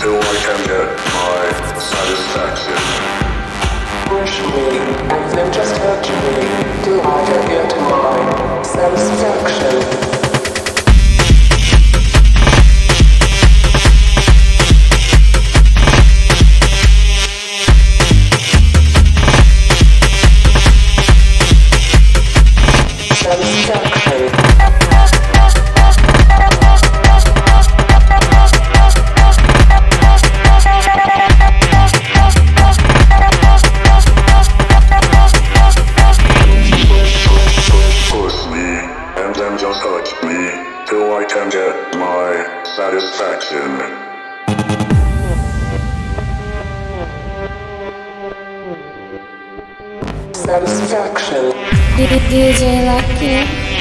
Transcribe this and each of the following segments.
till I get my satisfaction. Push me, and then just hurt me, till I get my till I can get my satisfaction. Satisfaction. DJ Lockie.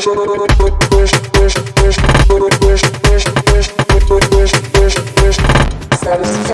push push push push push push push push